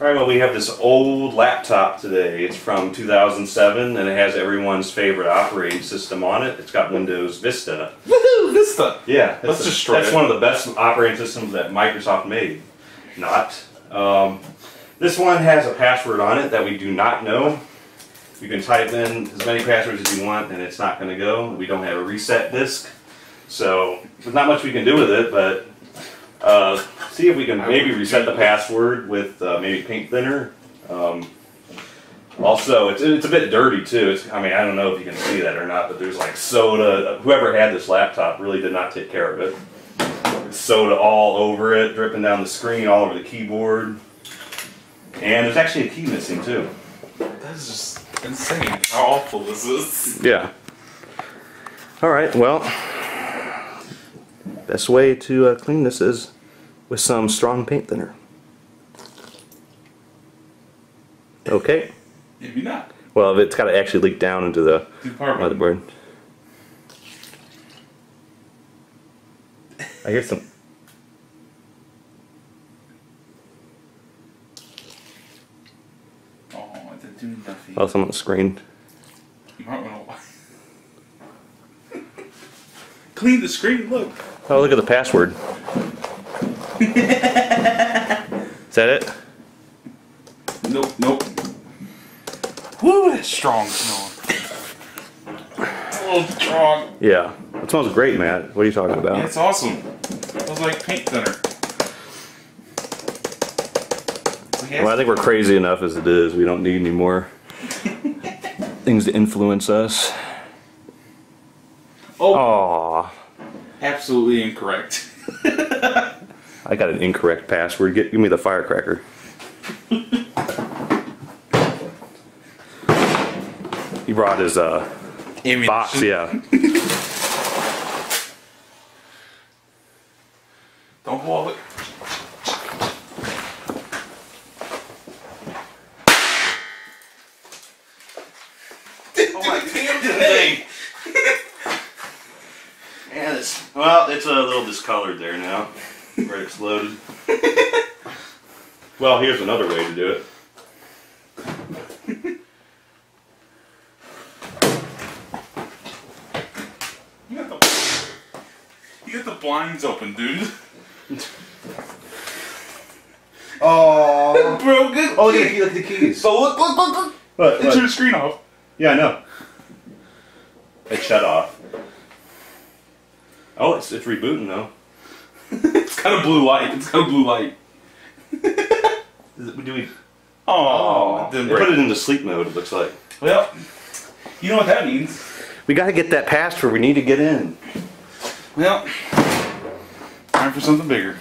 All right, well, we have this old laptop today. It's from 2007, and it has everyone's favorite operating system on it. It's got Windows Vista. Woohoo! Vista. Yeah, Let's that's, a- destroy that's it. one of the best operating systems that Microsoft made. Not. Um, this one has a password on it that we do not know. You can type in as many passwords as you want, and it's not going to go. We don't have a reset disk, so there's not much we can do with it. But uh, see if we can maybe reset the password with uh, maybe paint thinner. Um, also, it's, it's a bit dirty too. It's, I mean, I don't know if you can see that or not, but there's like soda. Whoever had this laptop really did not take care of it. There's soda all over it, dripping down the screen, all over the keyboard. And there's actually a key missing too. That is just insane. How awful this is. Yeah. All right. Well, best way to uh, clean this is with some strong paint thinner. Okay. Maybe not. Well, it's got to actually leak down into the Do the power motherboard. I hear some. Oh, it's didn't do nothing. Oh, some on the screen. You might want to. Clean the screen. Look. Oh, look at the password. Is that it? Nope. Nope. Woo, that's strong smell. It's a little strong. Yeah. It smells great, Matt. What are you talking about? Yeah, it's awesome. It was like paint thinner. Well, I think we're crazy enough as it is. We don't need any more things to influence us. Oh, Aw. absolutely incorrect. I got an incorrect password. Get, give me the firecracker. he brought his uh, box, yeah. Don't hold it. Oh my damn thing! And it's, well, it's a little discolored there now, where it's loaded. well, here's another way to do it. You got the, you got the blinds open, dude. Oh, Bro, good. oh, look at, the, look at the keys. So look, look, look, look. What, Turn what? the screen off. Yeah, I know. It shut off. Oh, it's, it's rebooting though. It's got a blue light. It's got a blue light. Is it, do we? Oh, it They break. put it into sleep mode. It looks like. Well, you know what that means. We got to get that password. We need to get in. Well, time for something bigger.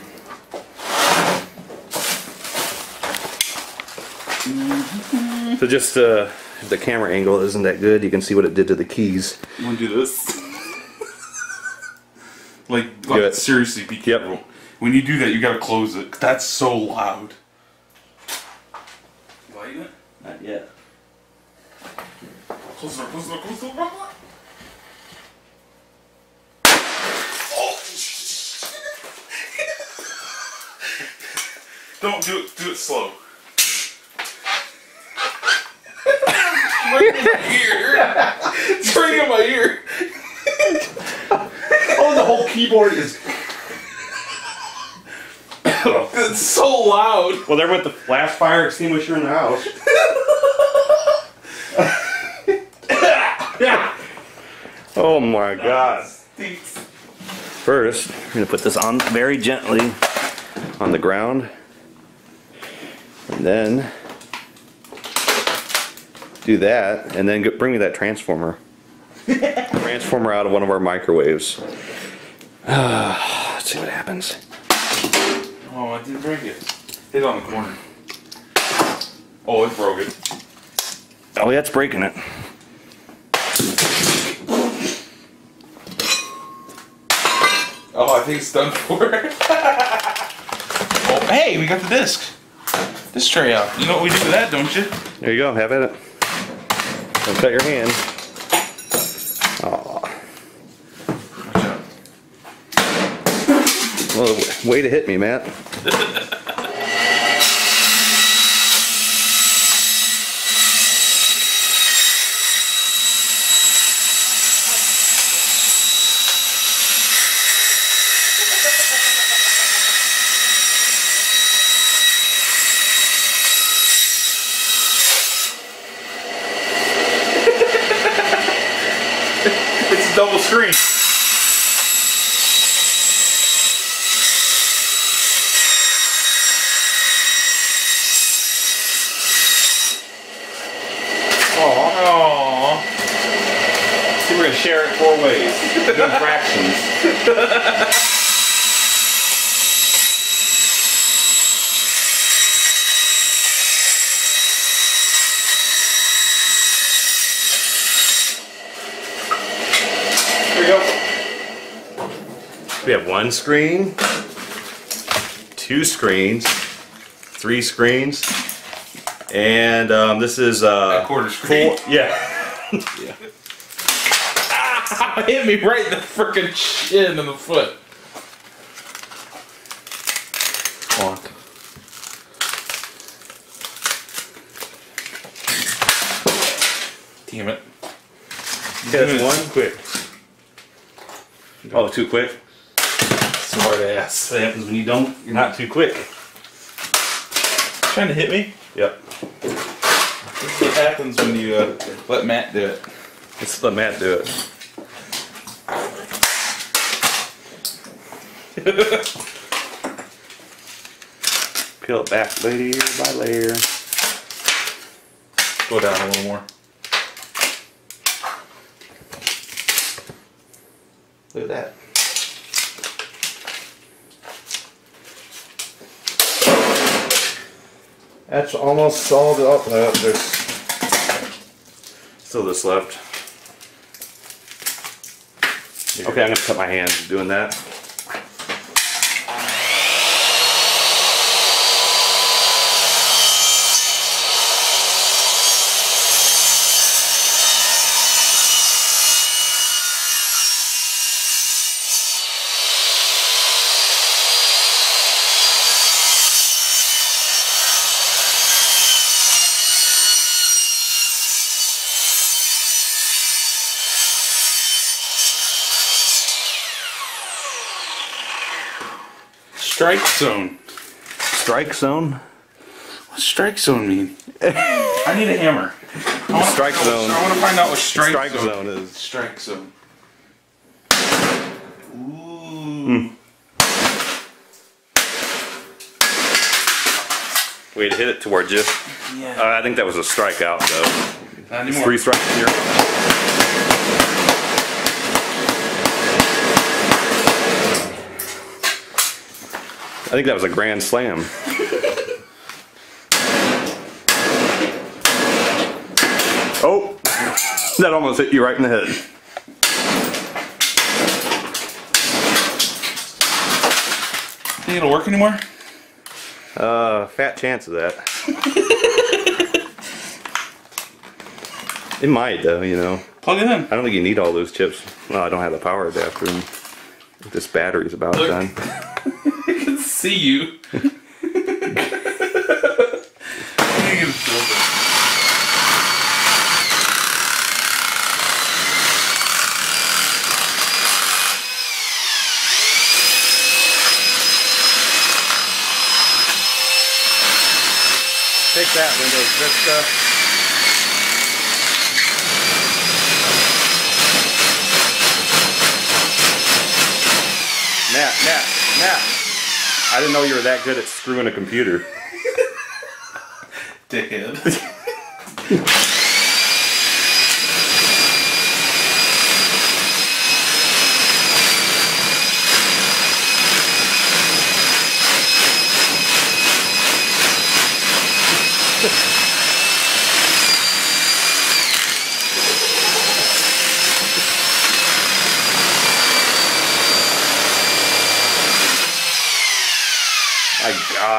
So just uh, the camera angle isn't that good, you can see what it did to the keys. You want to do this? like, like seriously, be careful. When you do that, you gotta close it. That's so loud. Lighten it. Not yet. Close the door, close the door, close the door. Oh! Don't do it, do it slow. right in my ear. It's right in my ear. Oh, the whole keyboard is. It's so loud. Well, there went the flash fire extinguisher in the house. oh my god. Stinks. First, I'm going to put this on very gently on the ground. And then do that, and then get, bring me that transformer. transformer out of one of our microwaves. Let's see what happens. Didn't break it. Hit it on the corner. Oh, it broke it. Oh, yeah, it's breaking it. Oh, I think it's done for. oh, hey, we got the disc. This tray out. You know what we do with that, don't you? There you go, have at it. Don't cut your hand. Well, way to hit me, Matt. it's a double screen. Aww. See, we're gonna share it four ways. Doing fractions. Here we go. We have one screen, two screens, three screens, and um, this is uh, A quarter screen. Four, yeah. Hit me right in the freaking chin and the foot. Fuck. Damn it. That's one quick. Oh, too quick. Smart ass. That happens when you don't. You're not too quick. Trying to hit me? Yep. This is what happens when you uh, let Matt do it. Let's let Matt do it. Peel it back layer by layer. Go down a little more. Look at that. That's almost all the up. Uh, there's Still this left. Okay, I'm gonna cut my hands doing that. Strike zone. Strike zone. What's strike zone mean? I need a hammer. I wanna Strike find out- zone. I want to find out what strike, Strike zone. zone is. Strike zone. Ooh. Way to hit it towards you. Yeah. Uh, I think that was a strikeout though. Not anymore. three strikes here. I think that was a grand slam. Oh, that almost hit you right in the head. Think it'll work anymore? Uh, fat chance of that. it might though, you know. Plug it in. I don't think you need all those chips. Well, I don't have the power adapter. And this battery's about Look. done. See you. Take that, Windows Vista. Matt, Matt, Matt. I didn't know you were that good at screwing a computer. Dickhead.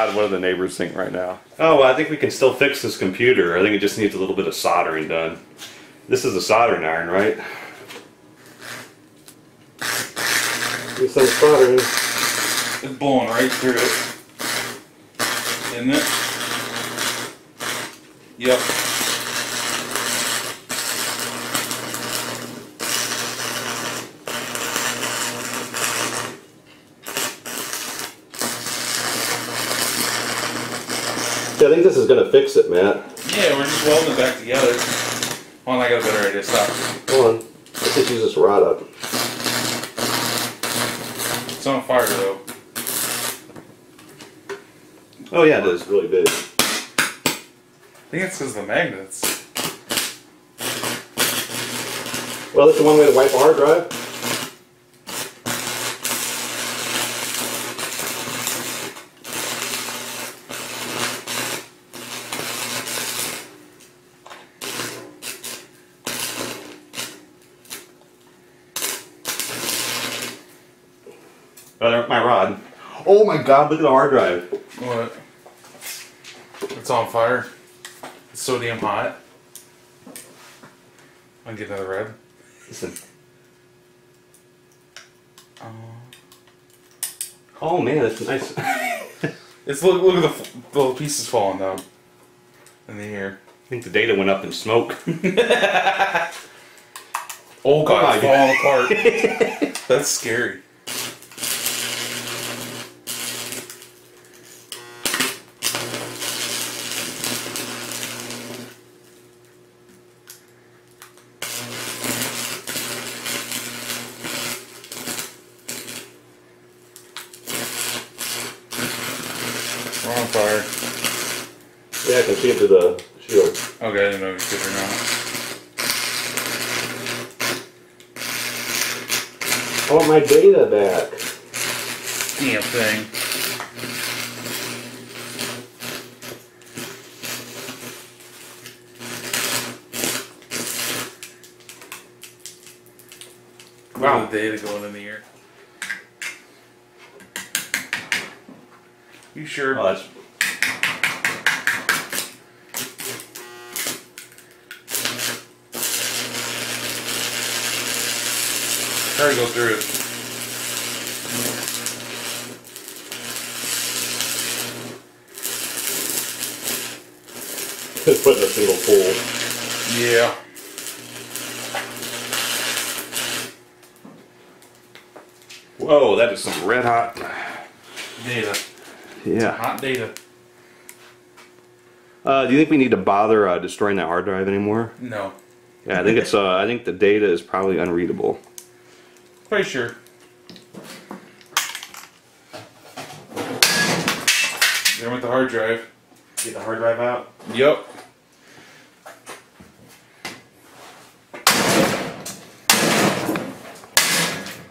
My God, what do the neighbors think right now? Oh, well, I think we can still fix this computer. I think it just needs a little bit of soldering done. This is a soldering iron, right? do some soldering. It's blowing right through it. Isn't it? Yep. Yeah, I think this is gonna fix it, Matt. Yeah, we're just welding it back together. Well, I got a better idea. Stop. Hold on. Let's just use this rod up. It's on fire though. Oh yeah, it It's really big. I think it's because of the magnets. Well, that's the one way to wipe a hard drive. Oh, my rod. Oh my god, look at the hard drive. What? It's on fire. It's so damn hot. I'll get another red. Listen. Uh. Oh man, that's nice. It's look look at the, the little pieces falling down in the air. I think the data went up in smoke. Oh god, oh, my it's falling apart. That's scary. We're on fire. Yeah, I can see it through the shield. Okay, I didn't know if you could or not. I want my data back. Damn thing. Wow. The data going in the air. You sure? Oh, Try to go through it. Just put in a pool. Yeah. whoa. That is some red hot. Data. Yeah. Hot data. Uh, do you think we need to bother uh, destroying that hard drive anymore? No. Yeah, I think it's. Uh, I think the data is probably unreadable. Pretty sure. There went the hard drive. Get the hard drive out. Yep.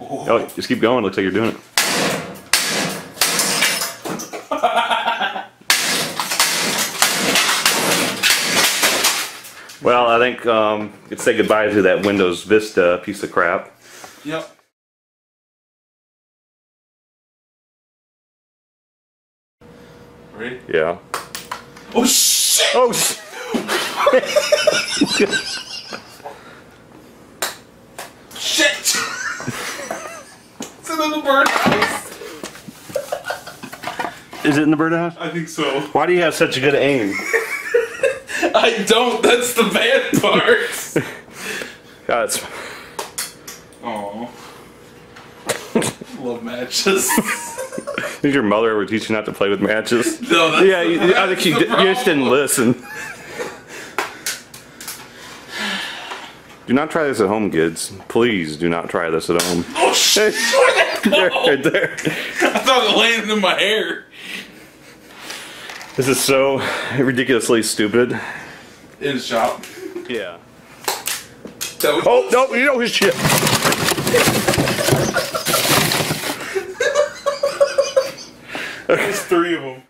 Oh, just keep going. Looks like you're doing it. well, I think um, let's say goodbye to that Windows Vista piece of crap. Yep. Ready? Yeah. Oh shit! Oh. sh- Shit! it's in the birdhouse. Is it in the birdhouse? I think so. Why do you have such a good aim? I don't. That's the bad part. God, it's, Oh. Love matches. did your mother ever teach you not to play with matches? no, Yeah, you, I think you, did, you just didn't listen. Do not try this at home, kids. Please do not try this at home. Oh shit! Where'd that go? there, right there. I thought it landed in my hair. This is so ridiculously stupid. In the shop. Yeah. That Oh no, you know his shit. There's three of them.